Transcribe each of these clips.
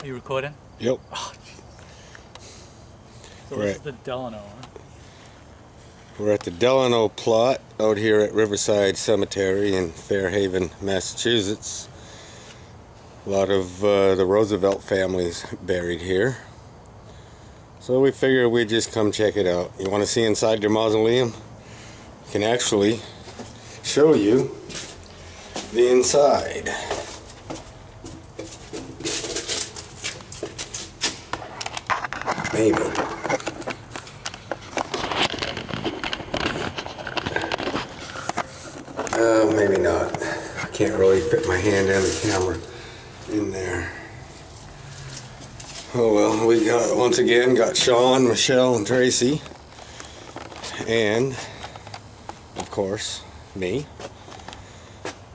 Are you recording? Yep. So Right. this is the Delano. Huh? We're at the Delano plot out here at Riverside Cemetery in Fairhaven, Massachusetts. A lot of uh, the Roosevelt families buried here. So we figured we'd just come check it out. You want to see inside their mausoleum? I can actually show you the inside. Maybe. Uh, maybe not. I can't really fit my hand and the camera in there. Oh well, we got, once again, got Sean, Michelle, and Tracy. And, of course, me.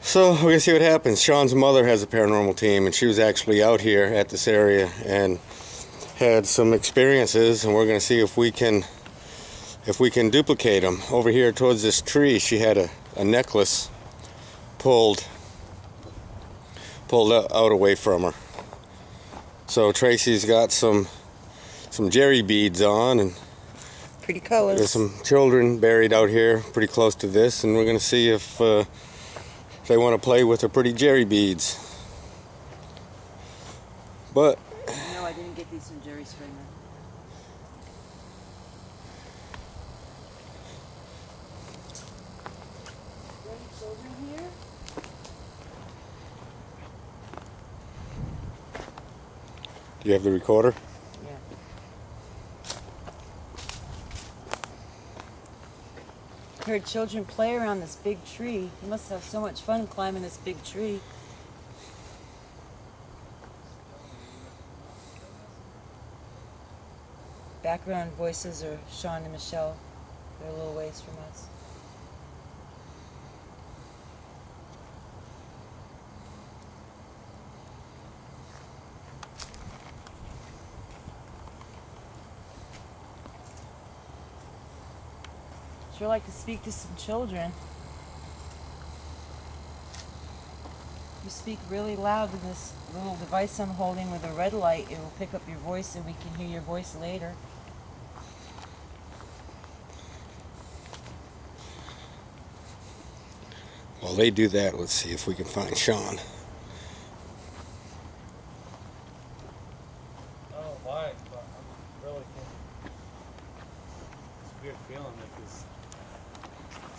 So, we're gonna see what happens. Sean's mother has a paranormal team, and she was actually out here at this area and had some experiences, and we're gonna see if we can if we can duplicate them. Over here towards this tree, she had a, a necklace pulled pulled out out away from her. So Tracy's got some some jerry beads on and Pretty colors. there's some children buried out here pretty close to this and we're gonna see if uh, they want to play with the pretty jerry beads. But do you have the recorder? Yeah. Heard children play around this big tree. You must have so much fun climbing this big tree. Background voices are Sean and Michelle. They're a little ways from us. Sure like to speak to some children. You speak really loud in this little device I'm holding with a red light. It will pick up your voice and we can hear your voice later. While they do that, let's see if we can find Sean. I don't know why, but I'm really can't. It's a weird feeling like this.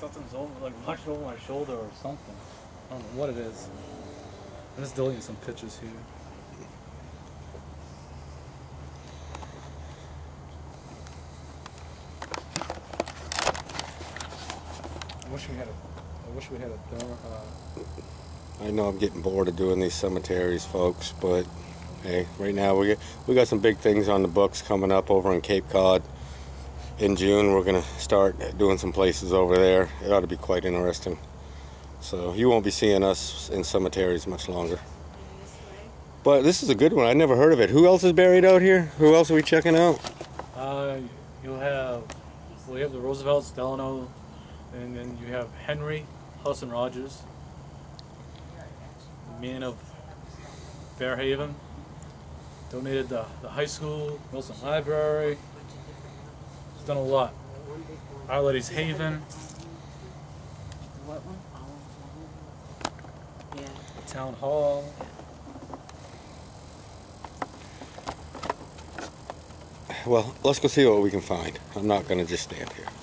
Something's over, like washed over my shoulder or something. I don't know what it is. I'm just deleting some pictures here. I wish we had a. I wish we had a. Uh, I know I'm getting bored of doing these cemeteries, folks, but hey, right now we got, we got some big things on the books coming up over in Cape Cod. In June, we're gonna start doing some places over there. It ought to be quite interesting. So you won't be seeing us in cemeteries much longer. But this is a good one. I never heard of it. Who else is buried out here? Who else are we checking out? Uh, you'll have, well, you have the Roosevelts, Delano, and then you have Henry Hudson Rogers, man of Fairhaven, donated the, the high school, Millicent Library. He's done a lot. Our Lady's Haven, What one? Town Hall. Well, let's go see what we can find. I'm not gonna just stand here.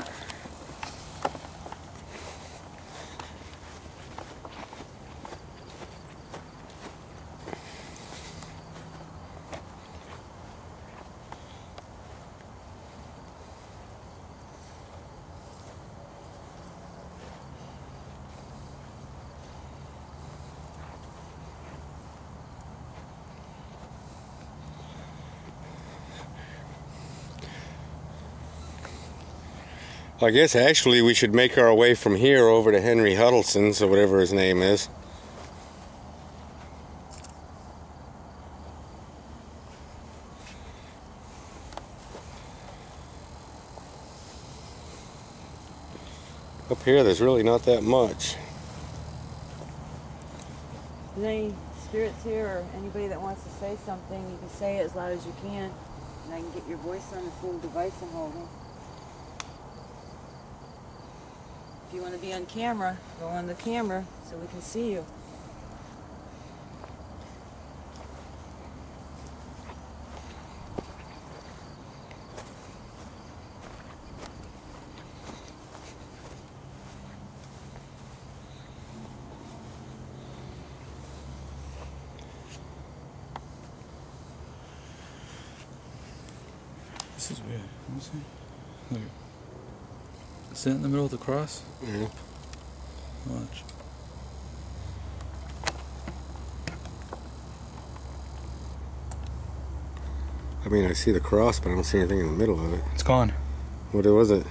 I guess actually we should make our way from here over to Henry Huttleston's or whatever his name is. Up here there's really not that much. Is any spirits here or anybody that wants to say something, you can say it as loud as you can, and I can get your voice on this little device I'm holding. If you want to be on camera, go on the camera so we can see you. This is weird. Let me see. Look. Is that in the middle of the cross? Yeah. Watch. I mean, I see the cross, but I don't see anything in the middle of it. It's gone. What it was it?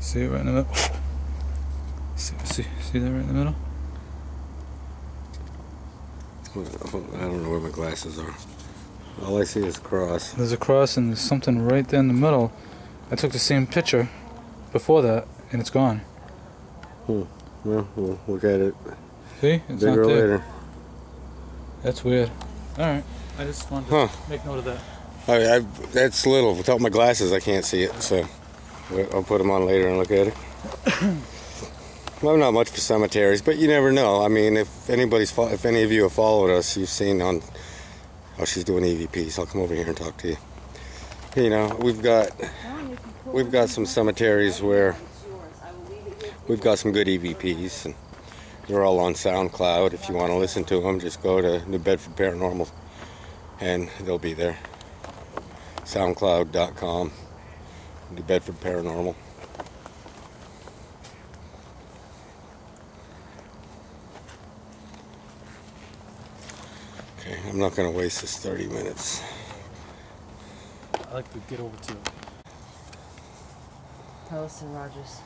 See it right in the middle? See, see, see that right in the middle? I don't know where my glasses are. All I see is the cross. There's a cross and there's something right there in the middle. I took the same picture before that and it's gone. Hmm. Well, we'll look at it See? It's bigger not there. later. That's weird. Alright. I just wanted Huh. to make note of that. I, I, that's little. Without my glasses, I can't see it. So I'll put them on later and look at it. well, I'm not much for cemeteries, but you never know. I mean, if anybody's, if any of you have followed us, you've seen on. Oh, she's doing EVPs. I'll come over here and talk to you. You know, we've got we've got some cemeteries where we've got some good EVPs, and they're all on SoundCloud. If you want to listen to them, just go to New Bedford Paranormal, and they'll be there. SoundCloud.com, New Bedford Paranormal. I'm not going to waste this 30 minutes. I like to get over to it. Ellison Rogers.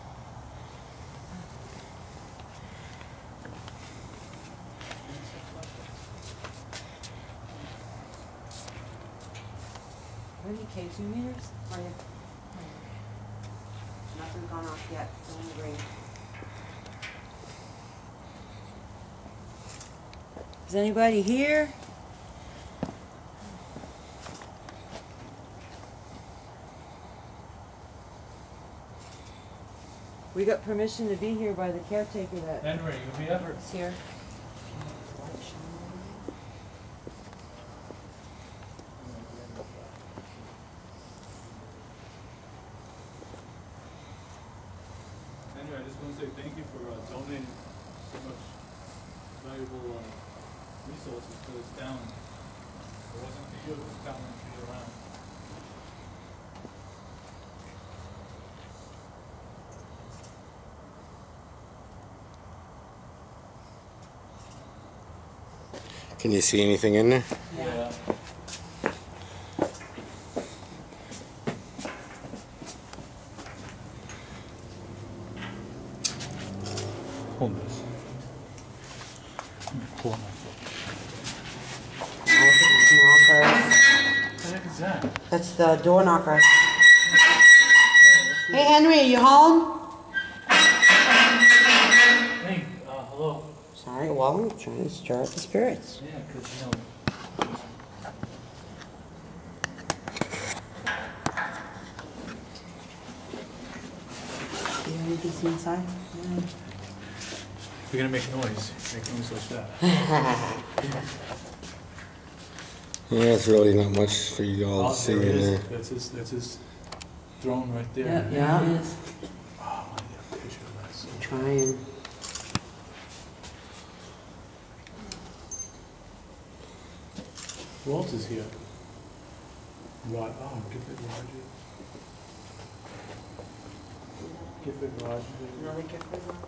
What are you, K2 meters? Are you? Nothing's gone off yet, still in the green. Is anybody here? We got permission to be here by the caretaker that Henry, you be up? works here. Can you see anything in there? Yeah. Yeah, 'cause you know. You hear anything inside? You're gonna make noise. Make noise like that. Yeah, it's really not much for you all to see in is. there. That's his, that's his throne right there. Yeah, Yeah. yeah, it is. Oh, I want to get a picture of that. So Trying. Who else is here? Rod, oh, Gifford Rogers. Gifford Rogers. Another Gifford Rogers?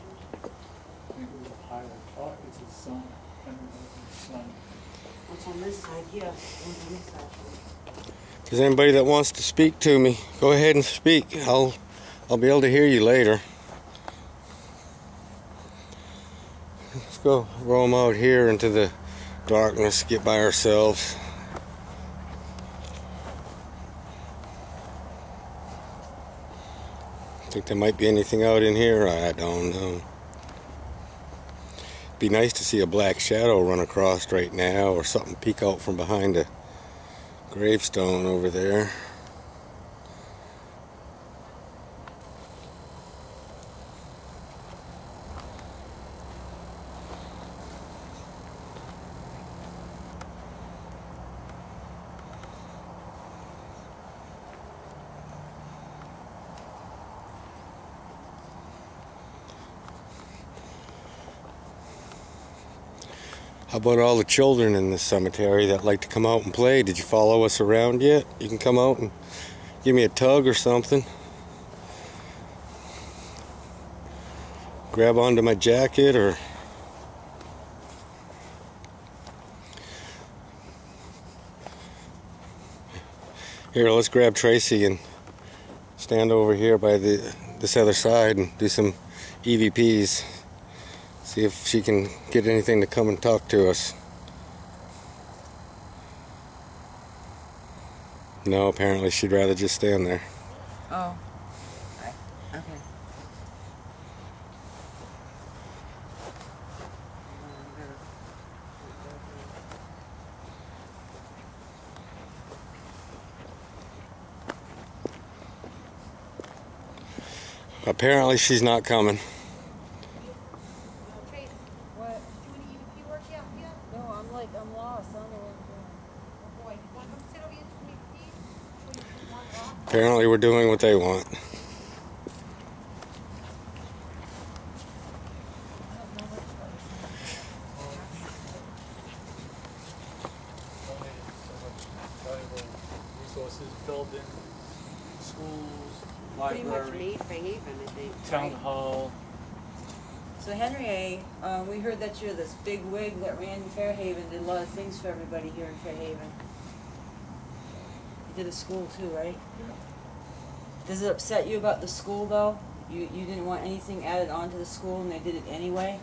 I think it was a pilot. Oh, it's his son. Henry Rogers's son. What's on this side here? What's on this side? If there's anybody that wants to speak to me, go ahead and speak. I'll I'll be able to hear you later. Let's go roam out here into the darkness, get by ourselves. Think there might be anything out in here? I don't know. Be nice to see a black shadow run across right now or something peek out from behind a gravestone over there. About all the children in this cemetery that like to come out and play? Did you follow us around yet? You can come out and give me a tug or something. Grab onto my jacket or Here, let's grab Tracy and stand over here by the this other side and do some EVPs. See if she can get anything to come and talk to us. No, apparently she'd rather just stand there. Oh. I, okay. Apparently she's not coming. Trace, What? did you do any EVP work yet? Yeah? No, I'm like, I'm lost. I don't know what I'm doing. Oh boy, you wanna come sit over here and do an EVP? Show you what you want off? Apparently we're doing what they want. I don't know what about this. donated so resources, buildings, schools, library, Haven, I think. town hall. So Henry A., um, we heard that you're this big wig that ran in Fairhaven, did a lot of things for everybody here in Fairhaven. Did a school too, right? Does it upset you about the school though? You, you didn't want anything added on to the school and they did it anyway?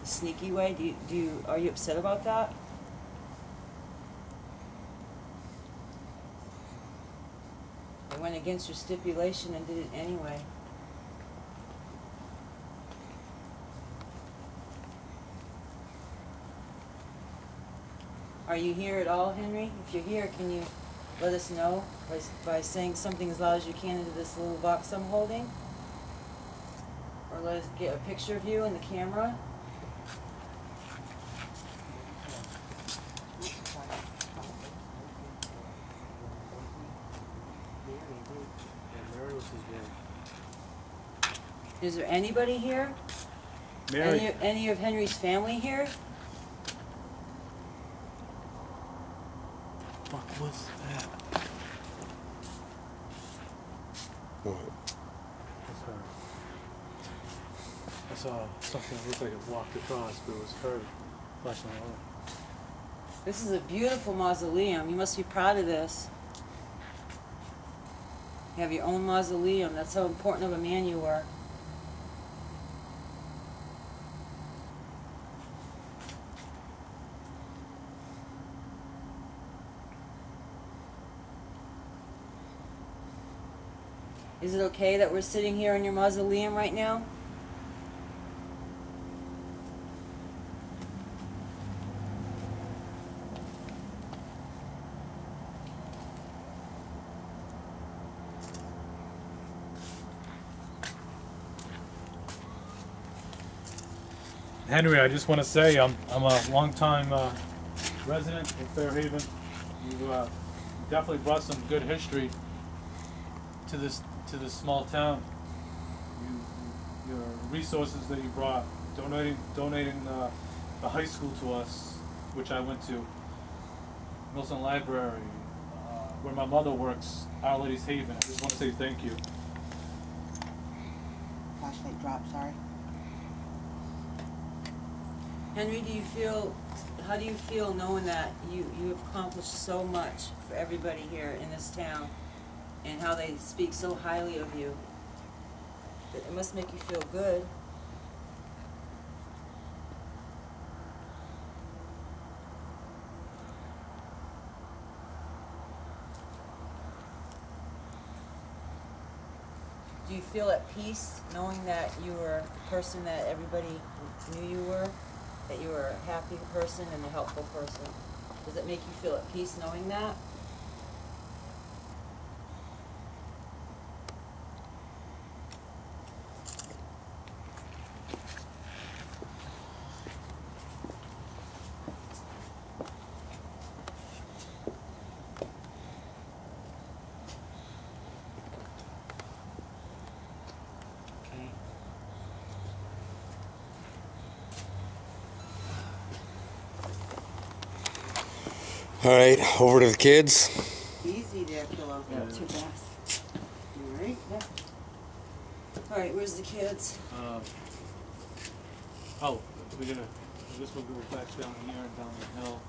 The sneaky way? Do you, do you, are you upset about that? They went against your stipulation and did it anyway. Are you here at all, Henry? If you're here, can you let us know by, by saying something as loud as you can into this little box I'm holding? Or let us get a picture of you in the camera? Mary, didn't- Yeah, Mary was his wife. Is there anybody here? Mary, Any, any of Henry's family here? fuck was that? What? That's her. I saw something that looked like it walked across, but it was her flashing the light. This is a beautiful mausoleum. You must be proud of this. You have your own mausoleum. That's how important of a man you were. Is it okay that we're sitting here in your mausoleum right now? Henry, I just want to say I'm I'm a longtime uh, resident in Fairhaven. You uh, definitely brought some good history to this to this small town. You, your resources that you brought, donating donating uh, the high school to us, which I went to, Millicent Library, uh, where my mother works, Our Lady's Haven. I just want to say thank you. Flashlight dropped, sorry. Henry, do you feel, how do you feel knowing that you, you have accomplished so much for everybody here in this town? And how they speak so highly of you? It must make you feel good. Do you feel at peace knowing that you were the person that everybody knew you were? That you are a happy person and a helpful person? Does it make you feel at peace knowing that? All right, over to the kids. Easy there, Philo. Yeah. Too fast. You right? All right, where's the kids? Um, oh, we're gonna, This guess we'll go back down here and down the hill.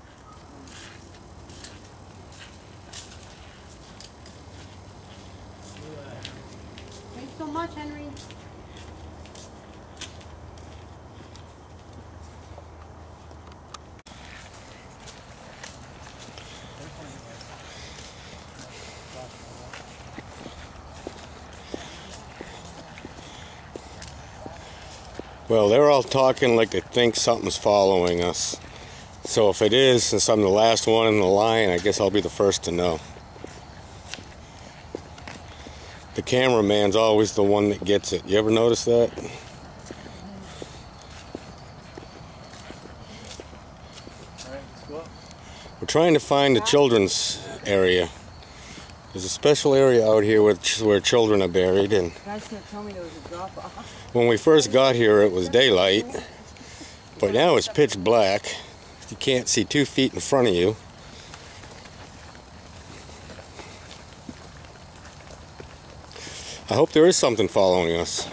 Thanks so much, Henry. Well, they're all talking like they think something's following us. So if it is, since I'm the last one in the line, I guess I'll be the first to know. The cameraman's always the one that gets it. You ever notice that? We're trying to find the children's area. There's a special area out here where, ch- where children are buried, and You guys can't tell me there was a drop off. when we first got here, it was daylight, but now it's pitch black. You can't see two feet in front of you. I hope there is something following us.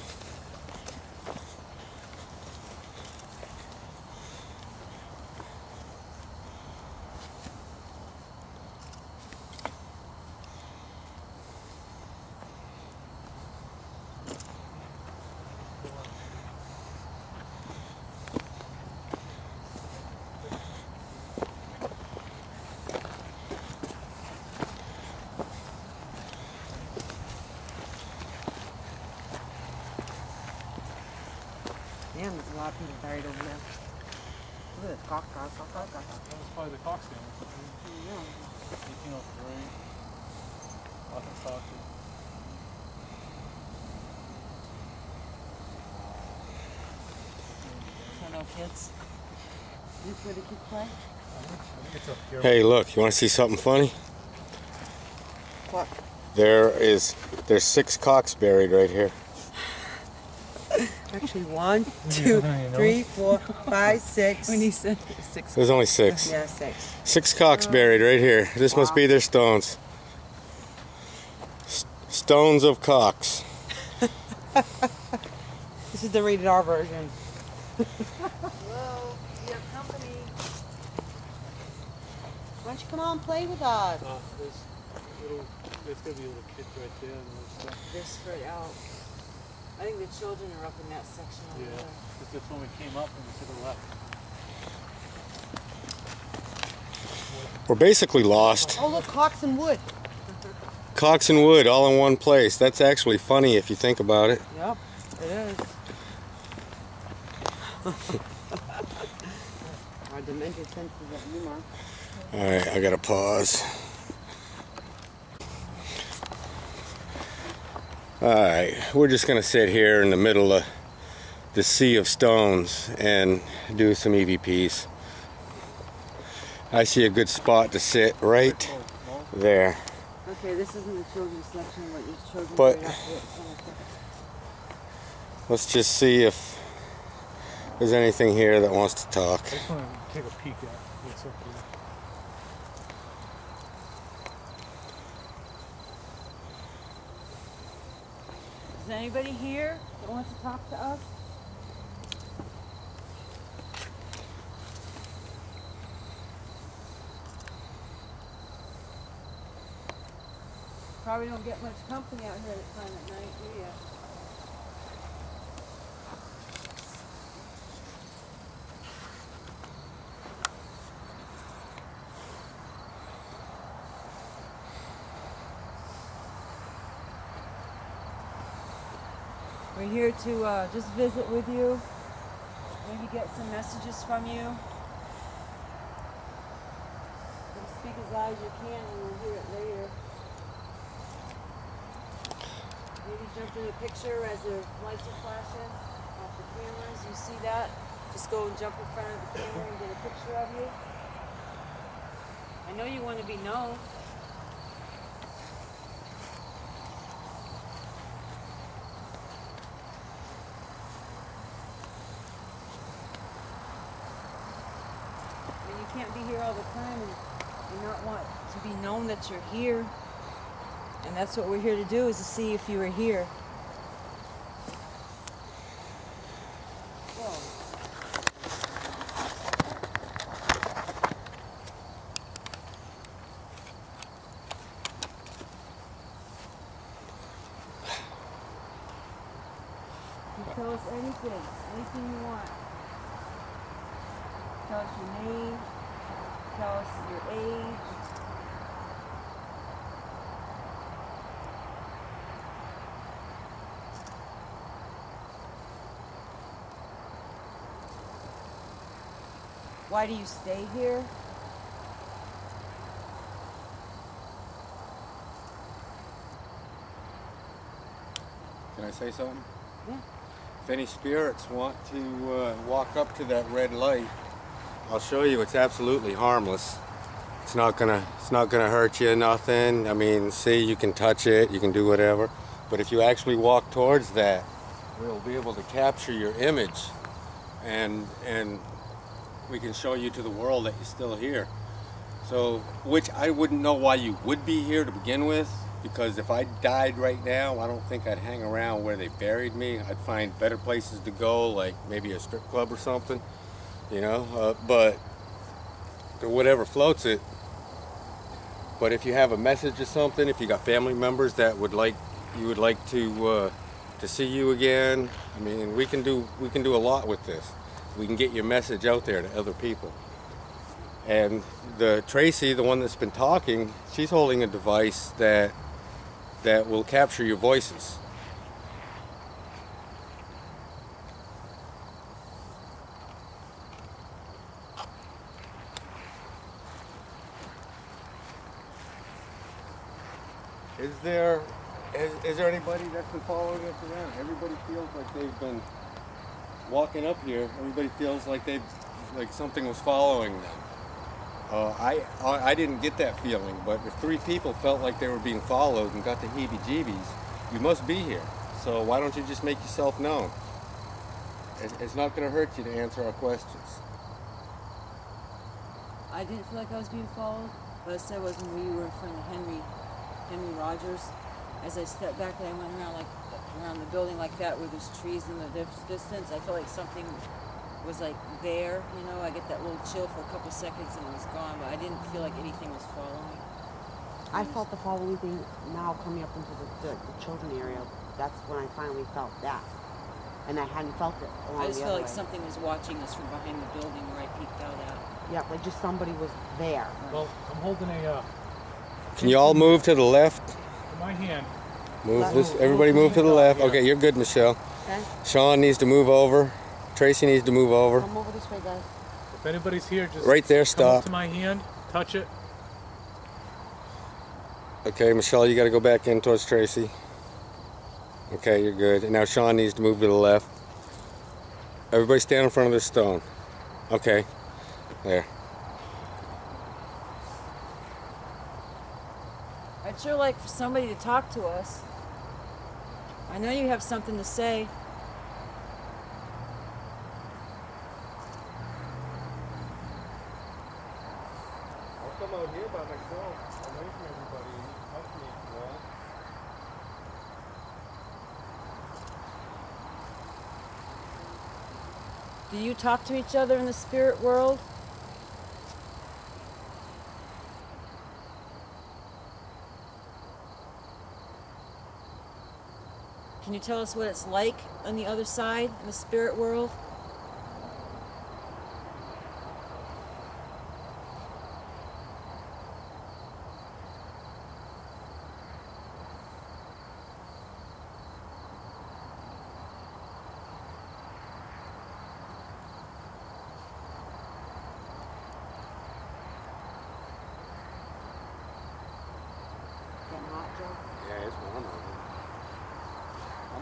Lot of people buried over there. Look at this cock, cock, cock, cock, cock. That was probably the Cox family. Yeah. Eighteen oh three. Walkie-talkie. So no kids? This where the kids play? I think it's up here. Hey, look, you want to see something funny? What? There is there's six cocks buried right here. Actually, one, two, I know. three, four, five, six. When you said six. There's only six. Yeah, six. Six cocks buried right here. This must be their stones. S- stones of cocks. This is the rated R version. Hello, you have company. Why don't you come on and play with us? Uh, there's little, there's gonna be a little kid right there and there's stuff. They're out. I think the children are up in that section over Yeah, there. it's just when we came up and we to the left. We're basically lost. Oh, look, Cox and Wood. Cox and wood all in one place. That's actually funny if you think about it. Yep, it is. Our demented senses of humor. All right, I gotta pause. All right, we're just gonna sit here in the middle of the sea of stones and do some EVPs. I see a good spot to sit right there. Okay, this isn't the children's section, but these children But- right up to it, so it's- Let's just see if there's anything here that wants to talk. I just wanna take a peek at what's up here. Is anybody here that wants to talk to us? Probably don't get much company out here at this time at night, do ya? Here to uh, just visit with you. maybe get some messages from you. And speak as loud as you can and we'll hear it later. Maybe jump in a picture as the lights are flashing off the cameras. You see that? Just go and jump in front of the camera and get a picture of you. I know you want to be known. Can't be here all the time and, and not want to be known that you're here. And that's what we're here to do is to see if you are here. Whoa. You tell us anything, anything you want. Tell us your name. Tell us your age. Why do you stay here? Can I say something? Yeah. If any spirits want to uh, walk up to that red light, I'll show you. It's absolutely harmless. It's not gonna. It's not gonna hurt you. Nothing. I mean, see, you can touch it. You can do whatever. But if you actually walk towards that, we'll be able to capture your image, and and we can show you to the world that you're still here. So, which I wouldn't know why you would be here to begin with, because if I died right now, I don't think I'd hang around where they buried me. I'd find better places to go, like maybe a strip club or something, you know. Uh, but whatever floats it. But if you have a message or something, if you got family members that would like you would like to uh, to see you again, I mean, we can do we can do a lot with this. We can get your message out there to other people. And the Tracy, the one that's been talking, she's holding a device that that will capture your voices. There is, is there anybody that's been following us around? Everybody feels like they've been walking up here. Everybody feels like they like something was following them. Uh, I, I I didn't get that feeling, but if three people felt like they were being followed and got the heebie-jeebies, you must be here. So why don't you just make yourself known? It's, it's not going to hurt you to answer our questions. I didn't feel like I was being followed. but I said was when we were in front of Henry, Henry Rogers, as I stepped back and I went around like around the building like that where there's trees in the distance, I felt like something was like there. You know, I get that little chill for a couple seconds and it was gone, but I didn't feel like anything was following. I felt the following thing now coming up into the, the, the children area. That's when I finally felt that. And I hadn't felt it along I just the felt like way. something was watching us from behind the building where I peeked out at. Yeah, like just somebody was there. Well, I'm holding a, uh, Can you all move to the left? my hand, Move this. Everybody move to the left. Okay, you're good, Michelle. Okay? Sean needs to move over. Tracy needs to move over. Come over this way, guys. if anybody's here, just Right there, come up stop. to my hand, touch it. Okay, Michelle, you got to go back in towards Tracy. Okay, you're good. And now Sean needs to move to the left. Everybody stand in front of this stone. Okay, there. I'd sure like for somebody to talk to us. I know you have something to say. I'll come out here by myself, away from everybody. Help me if you want. Do you talk to each other in the spirit world? Can you tell us what it's like on the other side in the spirit world?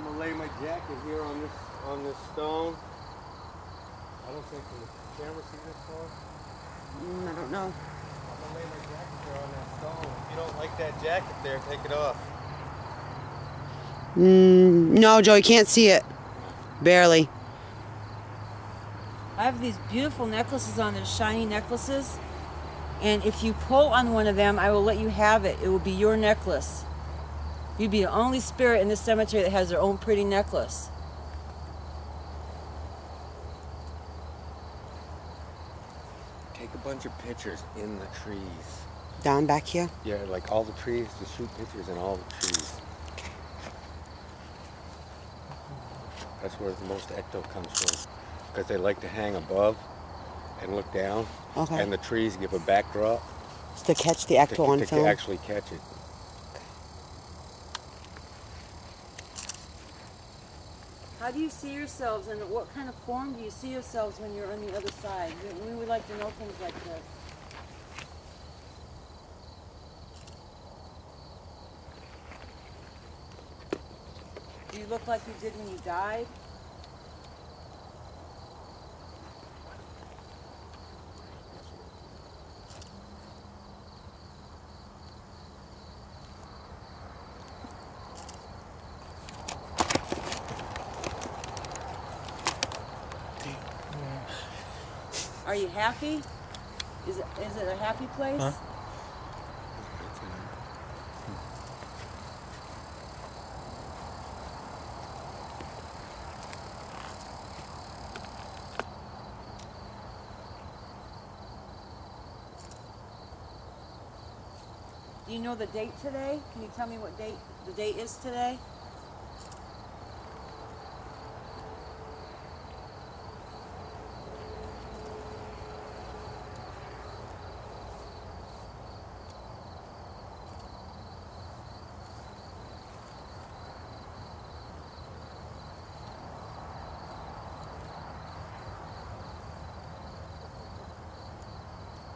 I'm gonna lay my jacket here on this on this stone. I don't think the camera see this far. Mm, I don't know. I'm gonna lay my jacket there on that stone. If you don't like that jacket there, take it off. Mm, no, Joe, you can't see it. Barely. I have these beautiful necklaces on, they're shiny necklaces. And if you pull on one of them, I will let you have it. It will be your necklace. You'd be the only spirit in this cemetery that has their own pretty necklace. Take a bunch of pictures in the trees. Down back here. Yeah, like all the trees. Just shoot pictures in all the trees. That's where the most ecto comes from. Because they like to hang above and look down. Okay. And the trees give a backdrop to catch the to, ecto on to film. actually catch it. How do you see yourselves and what kind of form do you see yourselves when you're on the other side? We, we would like to know things like this. Look like you did when you died? Are you happy? Is it, is it a happy place? Huh? You know the date today? Can you tell me what date the date is today?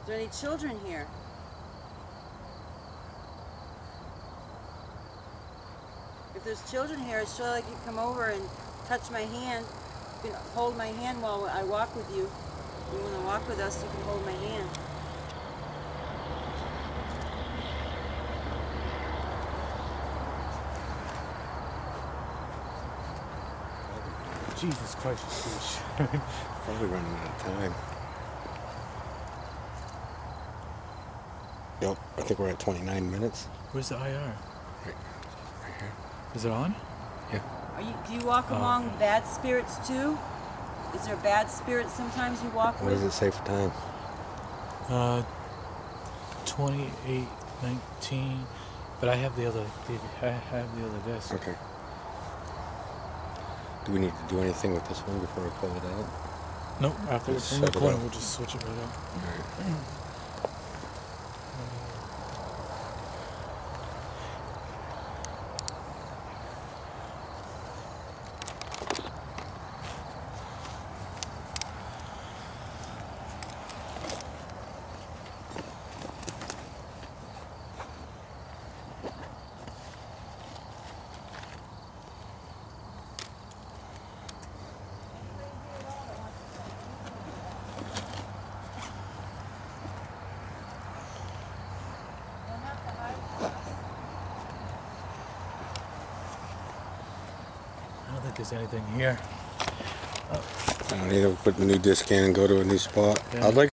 Is there any children here? There's children here, I'd sure like you come over and touch my hand. You can hold my hand while I walk with you. If you want to walk with us, you can hold my hand. Jesus Christ, it's Probably running out of time. Yep, I think we're at 29 minutes. Where's the IR? Right, right here. Is it on? Yeah. Are you, do you walk Oh. among bad spirits too? Is there bad spirits sometimes you walk What with? does it say for time? Uh, 28, 19. But I have the other. The, I have the other disc. Okay. Do we need to do anything with this one before I pull it out? Nope. After Just from the it corner, we'll just switch it right up. There's anything here. I don't either. Put the new disc in and go to a new spot. Yeah. I'd like